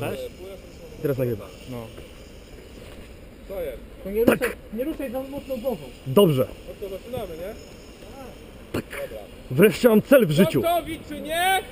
Też? Teraz nagrywa. No. Co jest? To nie ruszaj, tak. nie ruszaj za mocno głową. Dobrze. No to zaczynamy, nie? Tak. Dobra. Wreszcie mam cel w życiu. Gotowi czy nie?